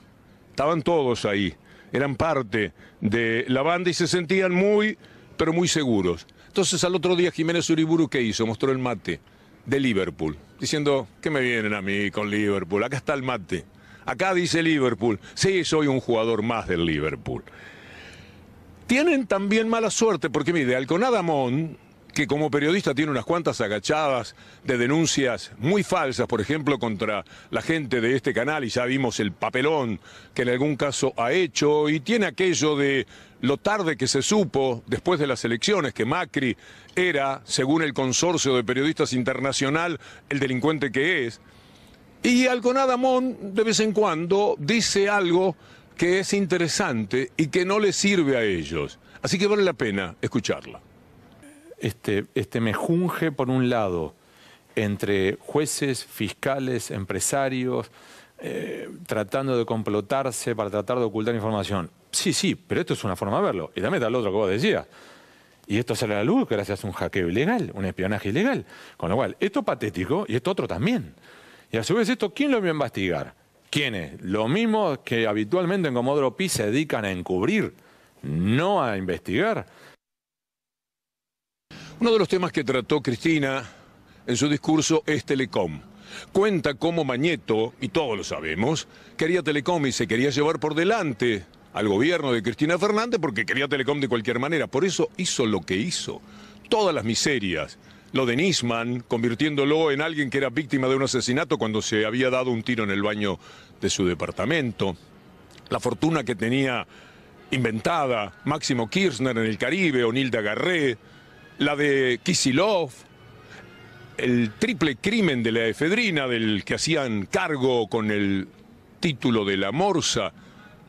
Estaban todos ahí. Eran parte de la banda y se sentían muy, pero muy seguros. Entonces al otro día Jiménez Uriburu, ¿qué hizo? Mostró el mate de Liverpool, diciendo, ¿qué me vienen a mí con Liverpool? Acá está el mate. Acá dice Liverpool, sí, soy un jugador más del Liverpool. Tienen también mala suerte porque, mire, Alconadamón, que como periodista tiene unas cuantas agachadas de denuncias muy falsas, por ejemplo, contra la gente de este canal, y ya vimos el papelón que en algún caso ha hecho, y tiene aquello de lo tarde que se supo, después de las elecciones, que Macri era, según el consorcio de periodistas internacional, el delincuente que es. Y Alconadamón, de vez en cuando, dice algo que es interesante y que no le sirve a ellos. Así que vale la pena escucharla. Este, este mejunje, por un lado, entre jueces, fiscales, empresarios, eh, tratando de complotarse para tratar de ocultar información. Sí, sí, pero esto es una forma de verlo. Y también está lo otro que vos decías. Y esto sale a la luz gracias a un hackeo ilegal, un espionaje ilegal. Con lo cual, esto es patético y esto otro también. Y a su vez, esto, ¿quién lo va a investigar? ¿Quiénes? Lo mismo que habitualmente en Comodoro Pi se dedican a encubrir, no a investigar. Uno de los temas que trató Cristina en su discurso es Telecom. Cuenta cómo Mañeto, y todos lo sabemos, quería Telecom y se quería llevar por delante al gobierno de Cristina Fernández porque quería Telecom de cualquier manera. Por eso hizo lo que hizo. Todas las miserias, lo de Nisman, convirtiéndolo en alguien que era víctima de un asesinato cuando se había dado un tiro en el baño de su departamento, la fortuna que tenía inventada Máximo Kirchner en el Caribe o Nilda Garré, la de Kisilov, el triple crimen de la efedrina del que hacían cargo con el título de la morsa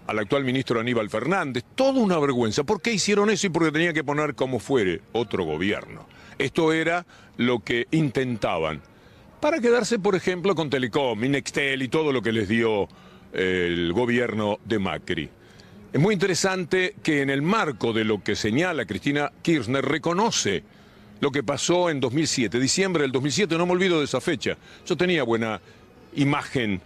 al actual ministro Aníbal Fernández, toda una vergüenza. ¿Por qué hicieron eso y por qué tenían que poner como fuere otro gobierno? Esto era lo que intentaban. Para quedarse, por ejemplo, con Telecom, Inextel y todo lo que les dio el gobierno de Macri. Es muy interesante que en el marco de lo que señala Cristina Kirchner reconoce lo que pasó en 2007, diciembre del 2007, no me olvido de esa fecha. Yo tenía buena imagen,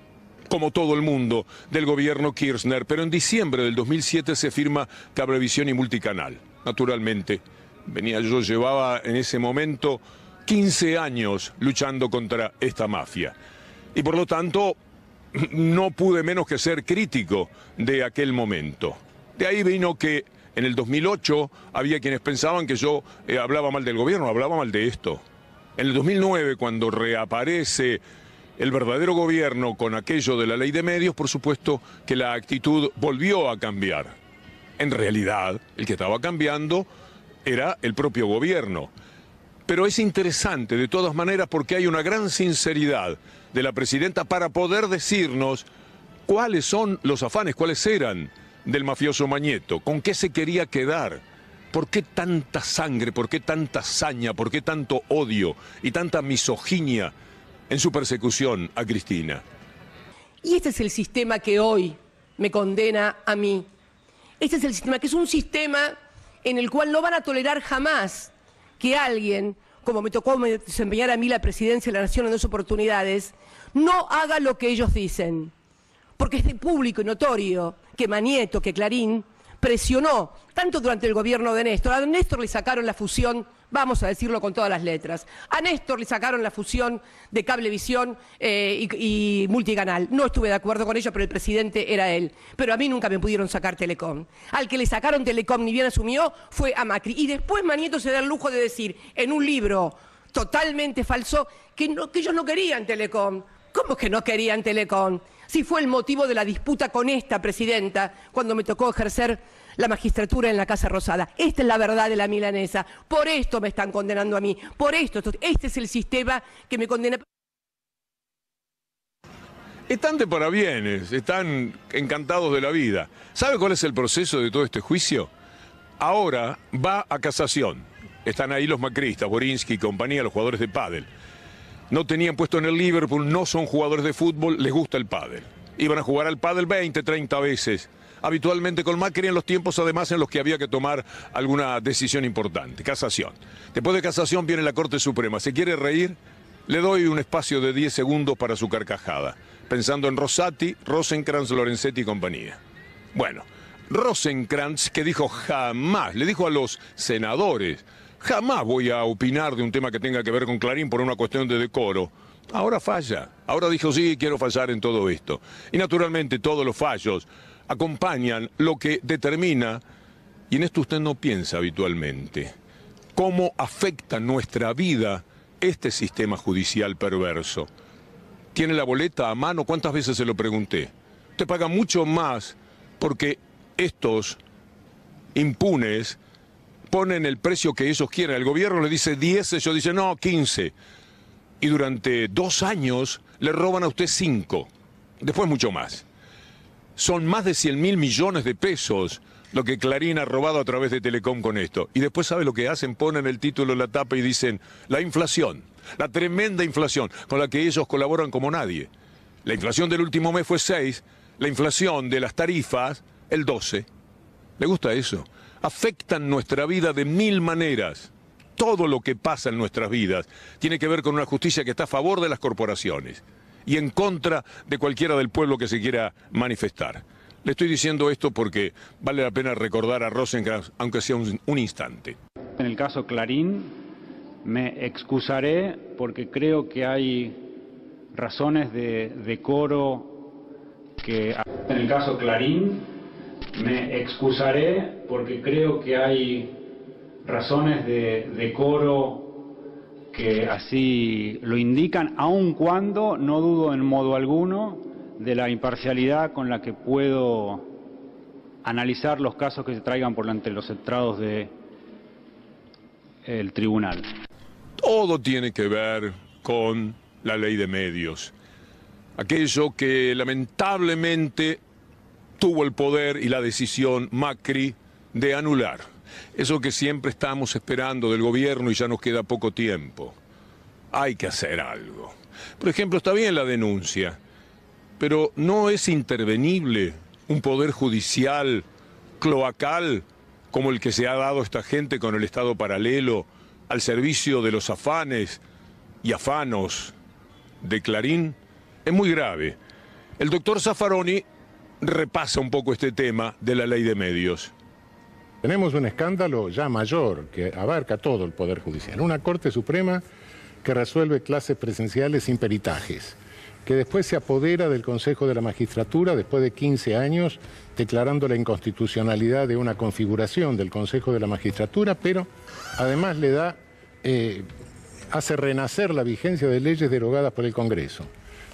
como todo el mundo, del gobierno Kirchner, pero en diciembre del 2007 se firma Cablevisión y Multicanal, naturalmente venía yo llevaba en ese momento 15 años luchando contra esta mafia. Y por lo tanto no pude menos que ser crítico de aquel momento. De ahí vino que en el 2008 había quienes pensaban que yo eh, hablaba mal del gobierno, hablaba mal de esto. En el 2009, cuando reaparece el verdadero gobierno con aquello de la ley de medios, por supuesto que la actitud volvió a cambiar. En realidad, el que estaba cambiando era el propio gobierno. Pero es interesante de todas maneras porque hay una gran sinceridad de la presidenta para poder decirnos cuáles son los afanes, cuáles eran del mafioso Mañeto, con qué se quería quedar, por qué tanta sangre, por qué tanta saña, por qué tanto odio y tanta misoginia en su persecución a Cristina. Y este es el sistema que hoy me condena a mí. Este es el sistema, que es un sistema en el cual no van a tolerar jamás que alguien, como me tocó desempeñar a mí la presidencia de la Nación en dos oportunidades, no haga lo que ellos dicen. Porque es de público y notorio que Manieto, que Clarín, presionó, tanto durante el gobierno de Néstor, a Néstor le sacaron la fusión vamos a decirlo con todas las letras. A Néstor le sacaron la fusión de Cablevisión eh, y, Multicanal. No estuve de acuerdo con ello, pero el presidente era él. Pero a mí nunca me pudieron sacar Telecom. Al que le sacaron Telecom ni bien asumió fue a Macri. Y después Manieto se da el lujo de decir en un libro totalmente falso que, que ellos no querían Telecom ¿Cómo que no querían Telecom? Si fue el motivo de la disputa con esta presidenta cuando me tocó ejercer la magistratura en la Casa Rosada. Esta es la verdad de la milanesa. Por esto me están condenando a mí. Por esto. Este es el sistema que me condena. Están de parabienes, están encantados de la vida. ¿Sabe cuál es el proceso de todo este juicio? Ahora va a casación. Están ahí los macristas, Borinsky y compañía, los jugadores de pádel. No tenían puesto en el Liverpool, no son jugadores de fútbol, les gusta el pádel. Iban a jugar al pádel 20, 30 veces habitualmente con Macri en los tiempos además en los que había que tomar alguna decisión importante, casación. Después de casación viene la Corte Suprema. ¿Se quiere reír? Le doy un espacio de 10 segundos para su carcajada, pensando en Rosati, Rosenkrantz, Lorenzetti y compañía. Bueno, Rosenkrantz que dijo jamás, le dijo a los senadores, jamás voy a opinar de un tema que tenga que ver con Clarín por una cuestión de decoro. Ahora falla. Ahora dijo, sí, quiero fallar en todo esto. Y naturalmente todos los fallos acompañan lo que determina, y en esto usted no piensa habitualmente, cómo afecta nuestra vida este sistema judicial perverso. ¿Tiene la boleta a mano? ¿Cuántas veces se lo pregunté? Usted paga mucho más porque estos impunes ponen el precio que ellos quieren. El gobierno le dice 10, ellos dicen no, 15. Y durante dos años le roban a usted 5. Después mucho más. Son más de 100 mil millones de pesos lo que Clarín ha robado a través de Telecom con esto. Y después, ¿sabe lo que hacen? Ponen el título en la tapa y dicen, la inflación, la tremenda inflación, con la que ellos colaboran como nadie. La inflación del último mes fue 6, la inflación de las tarifas, el 12. ¿Le gusta eso? Afectan nuestra vida de mil maneras. Todo lo que pasa en nuestras vidas tiene que ver con una justicia que está a favor de las corporaciones y en contra de cualquiera del pueblo que se quiera manifestar. Le estoy diciendo esto porque vale la pena recordar a Rosenkrantz, aunque sea un, instante. En el caso Clarín, me excusaré porque creo que hay razones de decoro que... En el caso Clarín, me excusaré porque creo que hay razones de decoro que así lo indican, aun cuando no dudo en modo alguno de la imparcialidad con la que puedo analizar los casos que se traigan por ante los estrados de el tribunal. Todo tiene que ver con la ley de medios. Aquello que lamentablemente tuvo el poder y la decisión Macri de anular. Eso que siempre estamos esperando del gobierno y ya nos queda poco tiempo. Hay que hacer algo. Por ejemplo, está bien la denuncia, pero no es intervenible un poder judicial cloacal como el que se ha dado esta gente con el Estado paralelo al servicio de los afanes y afanos de Clarín, es muy grave. El doctor Zaffaroni repasa un poco este tema de la ley de medios. Tenemos un escándalo ya mayor que abarca todo el Poder Judicial. Una Corte Suprema que resuelve clases presenciales sin peritajes, que después se apodera del Consejo de la Magistratura después de 15 años declarando la inconstitucionalidad de una configuración del Consejo de la Magistratura, pero además le da, eh, hace renacer la vigencia de leyes derogadas por el Congreso.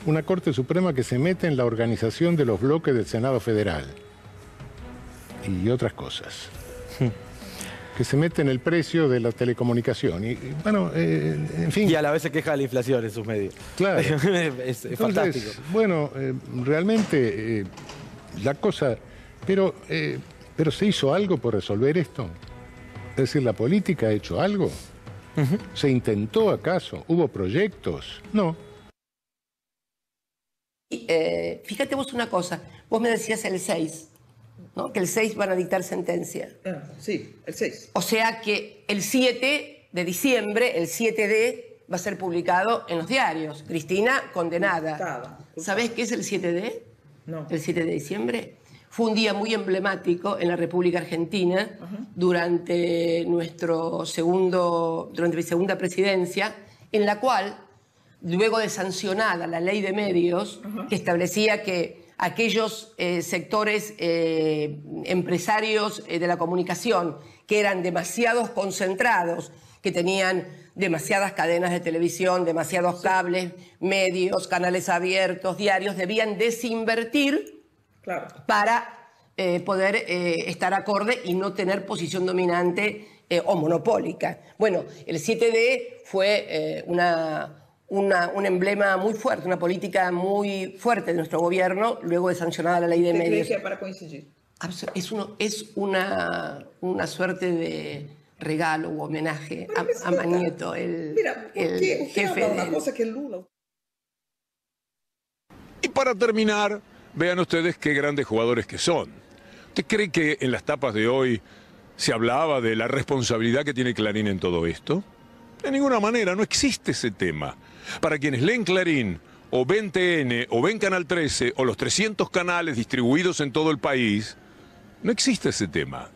Una Corte Suprema que se mete en la organización de los bloques del Senado Federal y otras cosas que se mete en el precio de la telecomunicación. Y, bueno, eh, en fin. Y a la vez se queja de la inflación en sus medios. Claro. es, fantástico. Bueno, eh, realmente eh, la cosa. Pero, pero ¿se hizo algo por resolver esto? Es decir, ¿la política ha hecho algo? ¿Se intentó acaso? ¿Hubo proyectos? No. Fíjate vos una cosa, vos me decías el 6, que el 6 van a dictar sentencia. Ah, sí, el 6. O sea que el 7 de diciembre, el 7D, va a ser publicado en los diarios. Cristina condenada. ¿Sabés qué es el 7D? No. El 7 de diciembre. Fue un día muy emblemático en la República Argentina durante nuestro segundo, durante mi segunda presidencia, en la cual, luego de sancionada la ley de medios, que establecía que aquellos eh, sectores eh, empresarios eh, de la comunicación que eran demasiados concentrados que tenían demasiadas cadenas de televisión, demasiados cables, medios, canales abiertos, diarios, debían desinvertir para poder estar acorde y no tener posición dominante o monopólica. Bueno, el 7D fue una, una- un emblema muy fuerte, una política muy fuerte de nuestro gobierno, luego de sancionada la ley de medios. que para coincidir? Es, uno, es una, una suerte de regalo u homenaje a, a Manieto, el, Mira, el jefe una cosa que Lula Y para terminar, vean ustedes qué grandes jugadores que son. ¿Usted cree que en las tapas de hoy se hablaba de la responsabilidad que tiene Clarín en todo esto? De ninguna manera, no existe ese tema. Para quienes leen Clarín, o ven TN, o ven Canal 13, o los 300 canales distribuidos en todo el país, no existe ese tema.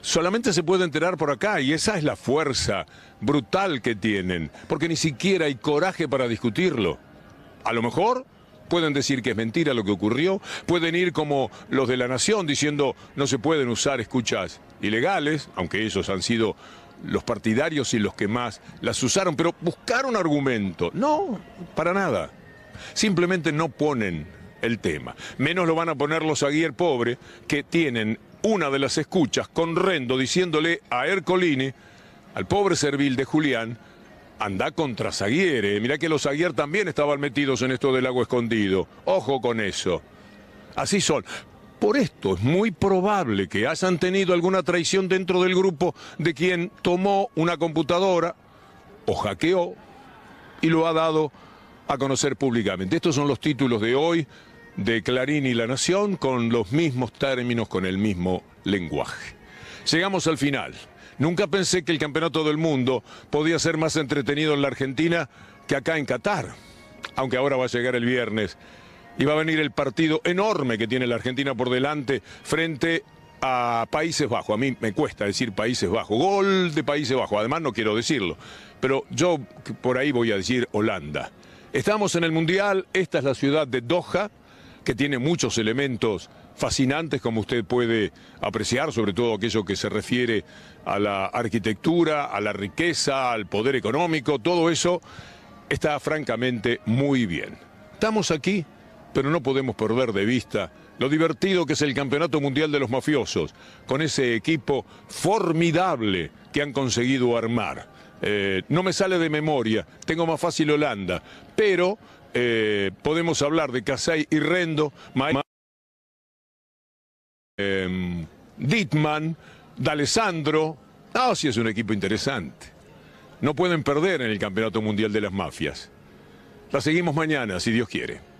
Solamente se puede enterar por acá y esa es la fuerza brutal que tienen, porque ni siquiera hay coraje para discutirlo. A lo mejor pueden decir que es mentira lo que ocurrió, pueden ir como los de la Nación diciendo no se pueden usar escuchas ilegales, aunque ellos han sido los partidarios y los que más las usaron, pero buscar un argumento, no, para nada. Simplemente no ponen el tema. Menos lo van a poner los Aguirre pobre, que tienen una de las escuchas con Rendo diciéndole a Ercolini, al pobre servil de Julián, anda contra Zaguiere. Mirá que los Aguirre también estaban metidos en esto del lago escondido. Ojo con eso. Así son. Por esto es muy probable que hayan tenido alguna traición dentro del grupo de quien tomó una computadora o hackeó y lo ha dado a conocer públicamente. Estos son los títulos de hoy de Clarín y La Nación con los mismos términos, con el mismo lenguaje. Llegamos al final. Nunca pensé que el Campeonato del Mundo podía ser más entretenido en la Argentina que acá en Qatar. Aunque ahora va a llegar el viernes y va a venir el partido enorme que tiene la Argentina por delante frente a Países Bajos. A mí me cuesta decir Países Bajos. Gol de Países Bajos. Además no quiero decirlo. Pero yo por ahí voy a decir Holanda. Estamos en el Mundial. Esta es la ciudad de Doha que tiene muchos elementos fascinantes, como usted puede apreciar, sobre todo aquello que se refiere a la arquitectura, a la riqueza, al poder económico, todo eso está francamente muy bien. Estamos aquí, pero no podemos perder de vista lo divertido que es el Campeonato Mundial de los Mafiosos, con ese equipo formidable que han conseguido armar. Eh, no me sale de memoria, tengo más fácil Holanda, pero eh, podemos hablar de Casay y Rendo, Ma- eh, Dittman, D'Alessandro. Ah, sí es un equipo interesante. No pueden perder en el Campeonato Mundial de las Mafias. La seguimos mañana, si Dios quiere.